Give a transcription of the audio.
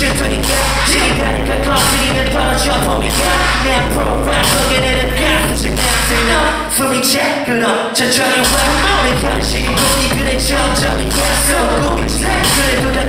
질투니까 시간이니까 거슬리는 벌어져 보니까? 내 프로그램 속에 내는 가끔씩 나들어 소리채 흘러 천천히 와 오래 가는 시기 고민들의 점점이 계속 고민들 그래도